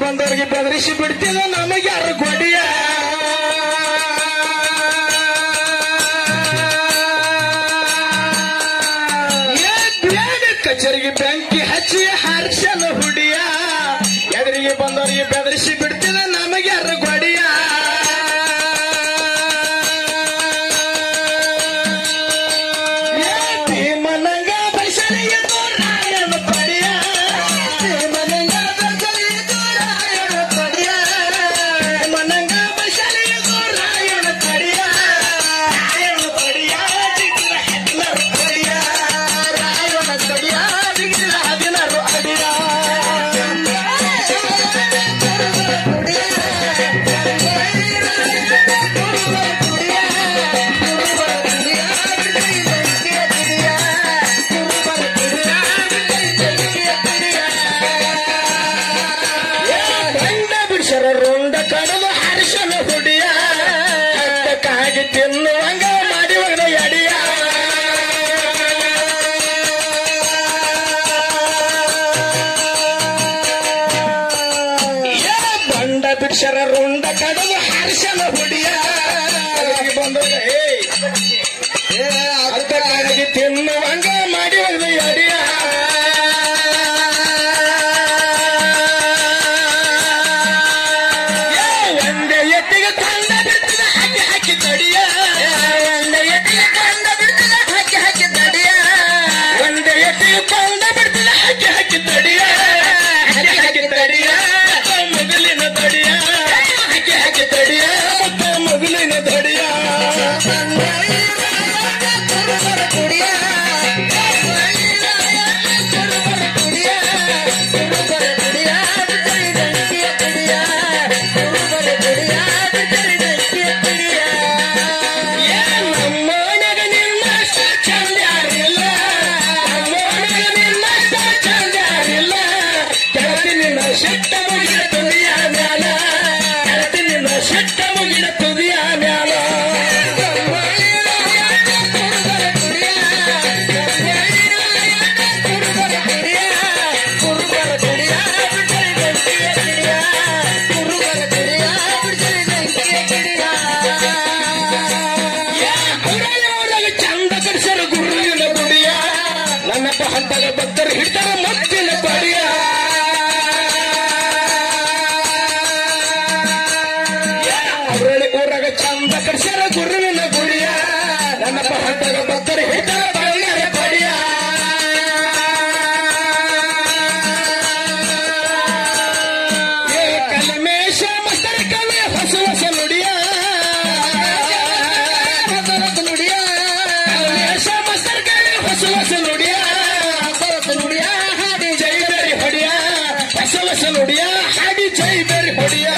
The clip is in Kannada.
ಬಂದವರಿಗೆ ಬೆದರಿಸಿ ಬಿಡ್ತಿಲ್ಲ ನಮಗೆ ಯಾರು ಕೊಡಿಯ? ಕಚೇರಿಗೆ ಬೆಂಕಿ ಹಚ್ಚಿ ಹರ್ಷನ ಹುಡಿಯ. ಎದುರಿಗೆ ಬಂದವರಿಗೆ ಬೆದರಿಸಿ ಬಿಡ್ತಿಲ್ಲ ನಮಗೆ ಯಾರು ಗೊಡಿಯ ಬಿಡ್ಸರ ರುಂಡ ಕಡಲು ಹರ್ಷನ ಹುಡಿಯ. ಹತ್ತಕ್ಕಾಗಿ ತಿನ್ನುವಂಗ ಮಾಡಿ ಅಡಿಯ. ಒಂದೇ ಎತ್ತಿಗೆ ಕಂಡ ಬಿಡ್ತದ ಹಾಕಿ ಹಾಕಿ ತಡಿಯ. ಒಂದೇ ಎತ್ತಿಗೆ ಕಂಡ ಬಿಡ್ತದ ಹಾಕಿ ಹಾಕಿ ತಡಿಯ. ಒಂದೇ ಎತ್ತಿಗೆ ಕಂಡ ಬಿಡ್ತದ ಹಾಕಿ ಹಾಕಿ ತಡಿಯ. ಹೊಸ ಹೊಸ ನುಡಿಯ. ಹೊಸ ನುಡಿಯ. ಹಾಡಿ ಜೈ ಬೇರಿ ಹೊಡಿಯ. ಹಾಡಿ ಜೈ ಬೇರಿ ಹೊಡಿಯ.